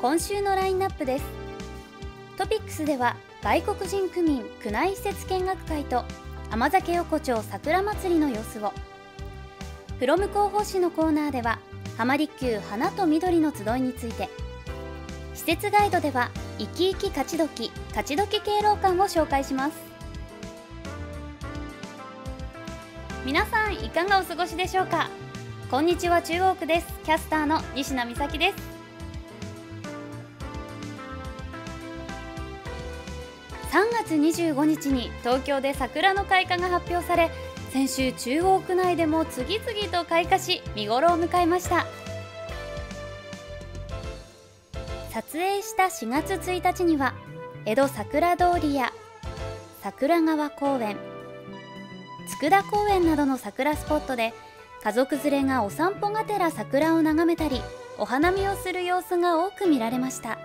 今週のラインナップです。トピックスでは外国人区民区内施設見学会と甘酒横丁桜祭りの様子を。フロム広報誌のコーナーでは浜離宮花と緑の集いについて。施設ガイドでは生き生き勝ち時勝ち時敬老館を紹介します。皆さんいかがお過ごしでしょうか？こんにちは中央区です。キャスターの西名美咲です。月25日に東京で桜の開花が発表され先週中央区内でも次々と開花し見頃を迎えました。撮影した4月1日には江戸桜通りや桜川公園佃公園などの桜スポットで家族連れがお散歩がてら桜を眺めたりお花見をする様子が多く見られました。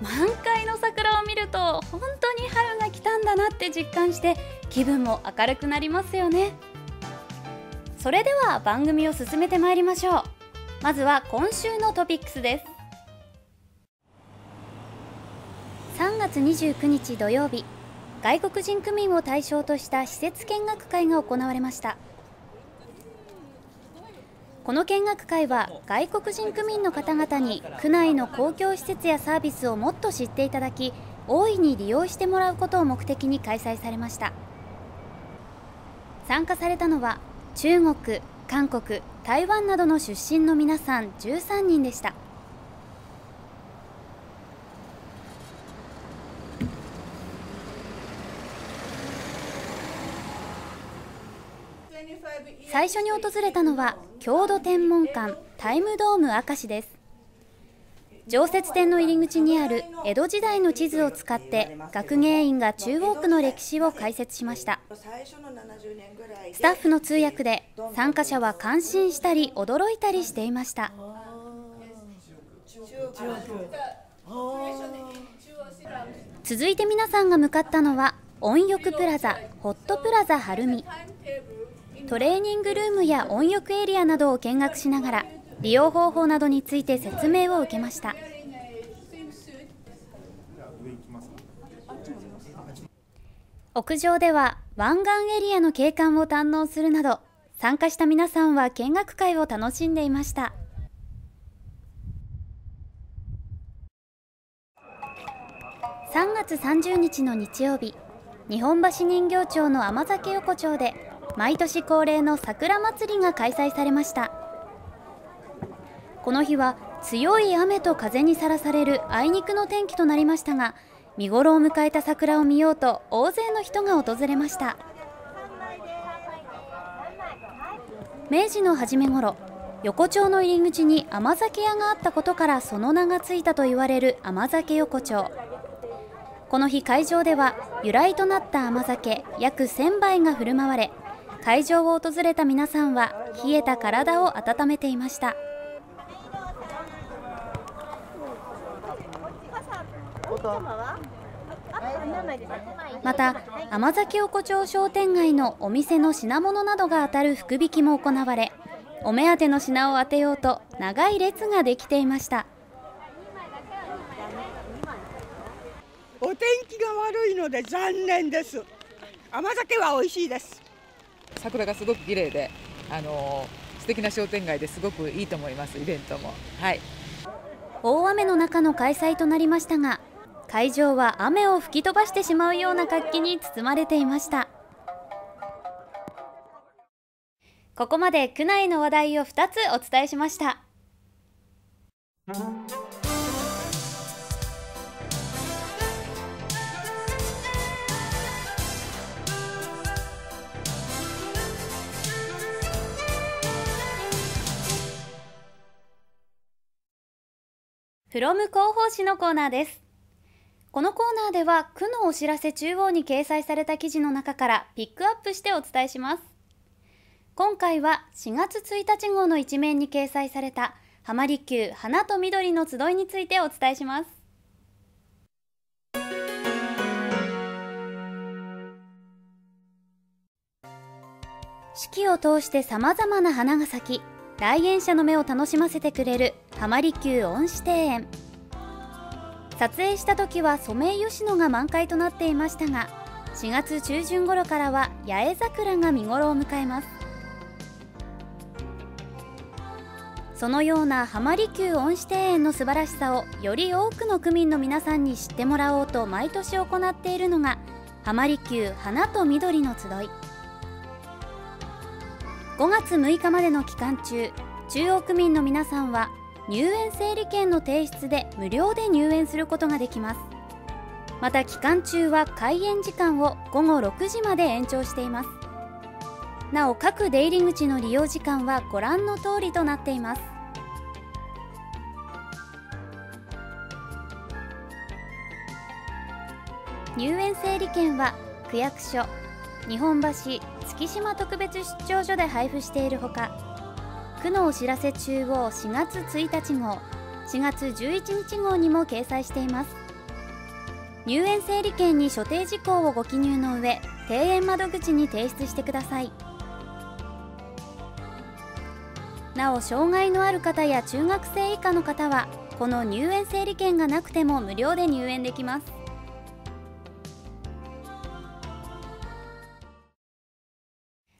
満開の桜を見ると本当に春が来たんだなって実感して気分も明るくなりますよね。それでは番組を進めてまいりましょう。まずは今週のトピックスです。3月29日土曜日外国人区民を対象とした施設見学会が行われました。この見学会は外国人区民の方々に区内の公共施設やサービスをもっと知っていただき大いに利用してもらうことを目的に開催されました。参加されたのは中国、韓国、台湾などの出身の皆さん13人でした。最初に訪れたのは郷土天文館タイムドーム明石です。常設展の入り口にある江戸時代の地図を使って学芸員が中央区の歴史を解説しました。スタッフの通訳で参加者は感心したり驚いたりしていました。続いて皆さんが向かったのは温浴プラザホットプラザ晴海トレーニングルームや温浴エリアなどを見学しながら利用方法などについて説明を受けました。屋上では湾岸エリアの景観を堪能するなど参加した皆さんは見学会を楽しんでいました。3月30日の日曜日日本橋人形町の甘酒横丁で毎年恒例の桜祭りが開催されました。この日は強い雨と風にさらされるあいにくの天気となりましたが見頃を迎えた桜を見ようと大勢の人が訪れました。明治の初め頃横丁の入り口に甘酒屋があったことからその名がついたと言われる甘酒横丁。この日会場では由来となった甘酒約1000杯が振る舞われ会場を訪れた皆さんは冷えた体を温めていました。また甘酒横丁商店街のお店の品物などが当たる福引きも行われお目当ての品を当てようと長い列ができていました。お天気が悪いので残念です。甘酒は美味しいです。桜がすごく綺麗で、あのー、素敵な商店街ですごくいいと思います、イベントも。はい、大雨の中の開催となりましたが、会場は雨を吹き飛ばしてしまうような活気に包まれていました。ここまで区内の話題を2つお伝えしました。フロム広報誌のコーナーです。このコーナーでは区のお知らせ中央に掲載された記事の中からピックアップしてお伝えします。今回は4月1日号の一面に掲載された浜離宮花と緑の集いについてお伝えします。四季を通して様々な花が咲き来園者の目を楽しませてくれる浜離宮恩賜庭園。撮影した時はソメイヨシノが満開となっていましたが4月中旬頃からは八重桜が見頃を迎えます。そのような浜離宮恩賜庭園の素晴らしさをより多くの区民の皆さんに知ってもらおうと毎年行っているのが浜離宮花と緑の集い。5月6日までの期間中中央区民の皆さんは入園整理券の提出で無料で入園することができます。また期間中は開園時間を午後6時まで延長しています。なお各出入り口の利用時間はご覧の通りとなっています。入園整理券は区役所日本橋月島特別出張所で配布しているほか区のお知らせ中央4月1日号4月11日号にも掲載しています。入園整理券に所定事項をご記入の上庭園窓口に提出してください。なお障害のある方や中学生以下の方はこの入園整理券がなくても無料で入園できます。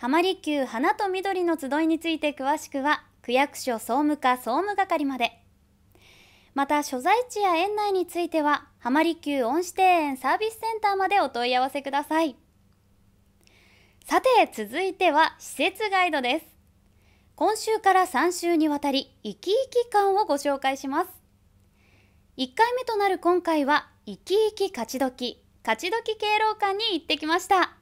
浜離宮花と緑の集いについて詳しくは区役所総務課総務係まで。また所在地や園内については浜離宮恩賜庭園サービスセンターまでお問い合わせください。さて続いては施設ガイドです。今週から3週にわたり生き生き感をご紹介します。1回目となる今回は生き生き勝ち時勝ち時敬老館に行ってきました。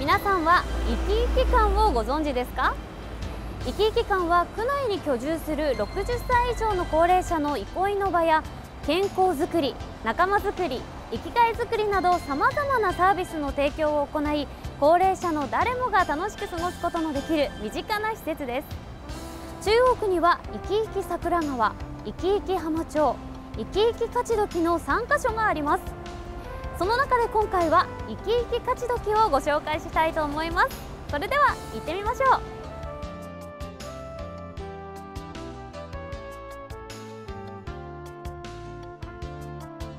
皆さんは生き生き館をご存知ですか？生き生き館は区内に居住する60歳以上の高齢者の憩いの場や健康づくり仲間づくり生きがいづくりなどさまざまなサービスの提供を行い高齢者の誰もが楽しく過ごすことのできる身近な施設です。中央区には生き生き桜川生き生き浜町生き生き勝ち時の3カ所があります。その中で今回は生き生き勝ち時をご紹介したいと思います。それでは行ってみましょう。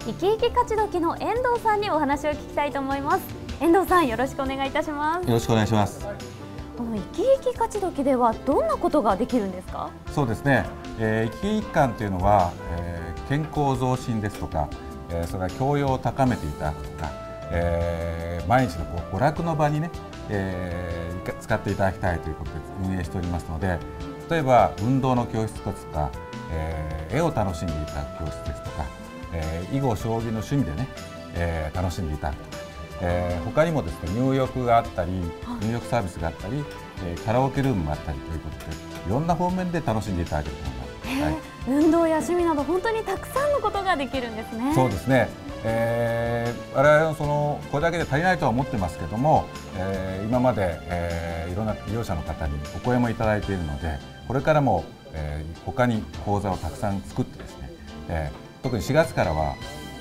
生き生き勝ち時の遠藤さんにお話を聞きたいと思います。遠藤さんよろしくお願いいたします。よろしくお願いします。この生き生き勝ち時ではどんなことができるんですか？そうですね、えー、生き生き感というのは、えー、健康増進ですとかえー、それから教養を高めていただくとか、えー、毎日のこう娯楽の場にね、えー、使っていただきたいということで運営しておりますので例えば運動の教室とか、えー、絵を楽しんでいただく教室ですとか、えー、囲碁将棋の趣味でね、えー、楽しんでいただくとか、えー、他にもですね入浴があったり入浴サービスがあったり、えー、カラオケルームもあったりということでいろんな方面で楽しんでいただけると思います。はい、運動や趣味など本当にたくさんのことができるんですね。そうですね。えー、我々のそのこれだけで足りないとは思ってますけども、えー、今まで、えー、いろんな利用者の方にお声もいただいているので、これからも、えー、他に講座をたくさん作ってですね、えー、特に4月からは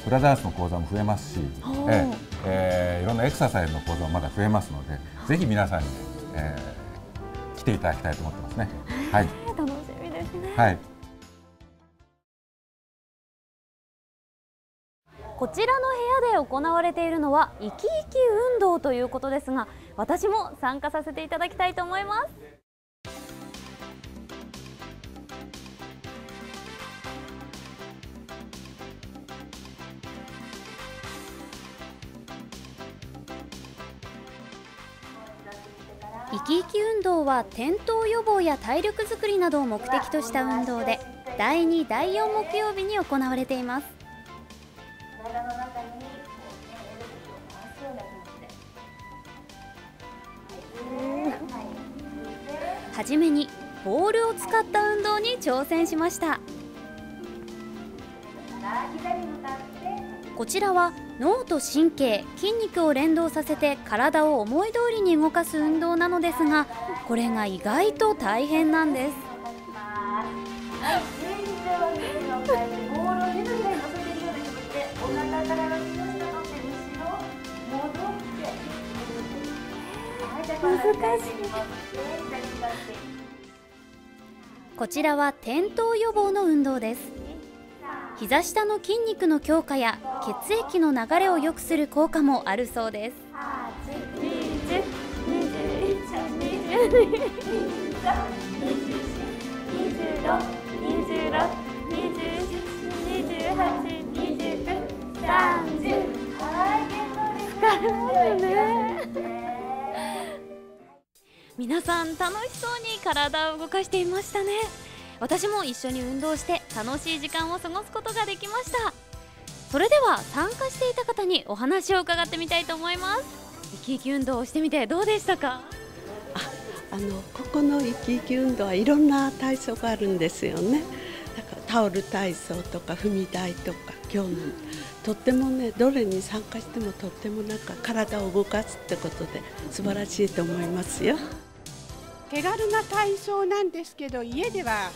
フラダンスの講座も増えますし、えーえー、いろんなエクササイズの講座もまだ増えますので、ぜひ皆さんに、えー、来ていただきたいと思ってますね。はい。楽しみですね。はい。こちらの部屋で行われているのは生き生き運動ということですが私も参加させていただきたいと思います。生き生き運動は転倒予防や体力づくりなどを目的とした運動で第2第4木曜日に行われています。初めにボールを使った運動に挑戦しましたこちらは脳と神経筋肉を連動させて体を思い通りに動かす運動なのですがこれが意外と大変なんです 難しい。こちらは転倒予防の運動です。膝下の筋肉の強化や血液の流れを良くする効果もあるそうです。皆さん楽しそうに体を動かしていましたね。私も一緒に運動して楽しい時間を過ごすことができました。それでは参加していた方にお話を伺ってみたいと思います。生き生き運動をしてみてどうでしたか？あのここの生き生き運動はいろんな体操があるんですよね。だからタオル体操とか踏み台とか今日のとってもねどれに参加してもとってもなんか体を動かすってことで素晴らしいと思いますよ。手軽な体操なんですけど家では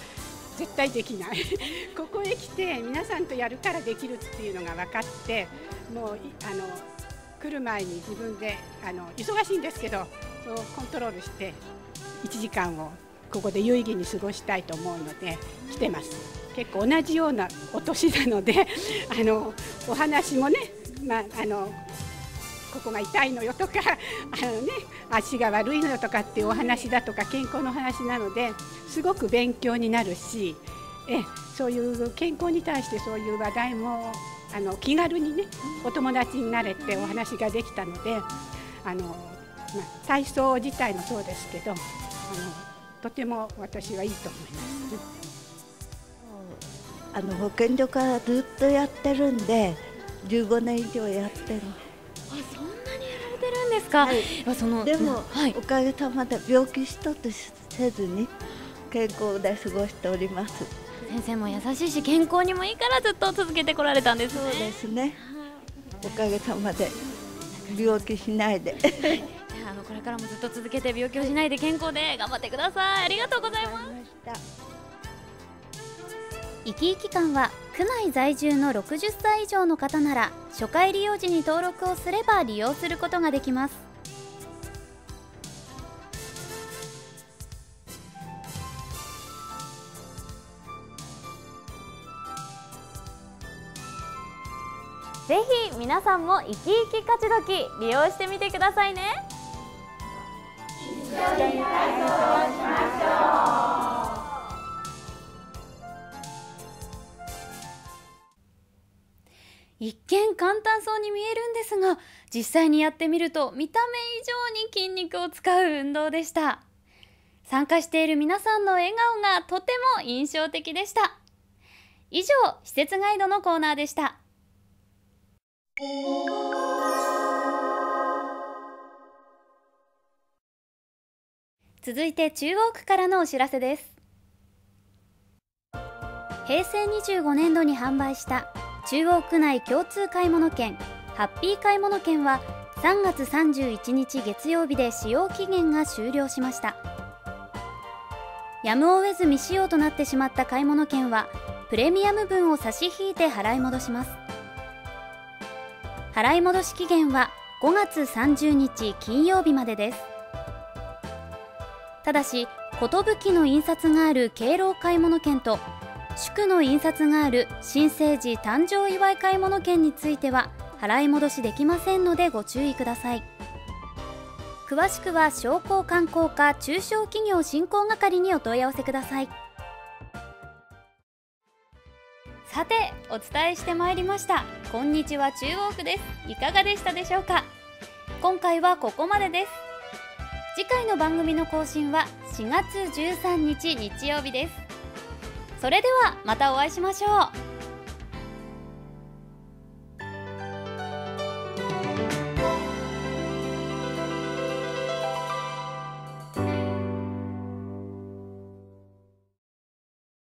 絶対できない。ここへ来て皆さんとやるからできるっていうのが分かってもうあの来る前に自分であの忙しいんですけどそうコントロールして1時間をここで有意義に過ごしたいと思うので来てます。結構同じようなお年なのであのお話もね、まあ、あのここが痛いのよとか あの、ね、足が悪いのよとかっていうお話だとか健康の話なのですごく勉強になるしえそういう健康に対してそういう話題もあの気軽にねお友達になれてお話ができたのであの、まあ、体操自体もそうですけどあのとても私はいいと思います。あの保健所からずっとやってるんで15年以上やってるあそんなにやられてるんですか、はい。まあそのでも、はい。おかげさまで病気一つせずに健康で過ごしております。先生も優しいし健康にもいいからずっと続けてこられたんですね。そうですね。おかげさまで病気しないで。あのこれからもずっと続けて病気をしないで健康で頑張ってください。ありがとうございます生き生き館は区内在住の60歳以上の方なら初回利用時に登録をすれば利用することができます。ぜひ皆さんも生き生き勝ち時利用してみてくださいね。一緒に体操をしましょう一見簡単そうに見えるんですが実際にやってみると見た目以上に筋肉を使う運動でした。参加している皆さんの笑顔がとても印象的でした。以上施設ガイドのコーナーでした。続いて中央区からのお知らせです。平成25年度に販売した中央区内共通買い物券ハッピー買い物券は3月31日月曜日で使用期限が終了しました。やむを得ず未使用となってしまった買い物券はプレミアム分を差し引いて払い戻します。払い戻し期限は5月30日金曜日までです。ただし寿の印刷がある敬老買い物券と祝の印刷がある新生児誕生祝い買い物券については払い戻しできませんのでご注意ください。詳しくは商工観光課中小企業振興係にお問い合わせください。さてお伝えしてまいりました。こんにちは中央区です。いかがでしたでしょうか？今回はここまでです。次回の番組の更新は4月13日日曜日です。それではまたお会いしましょう。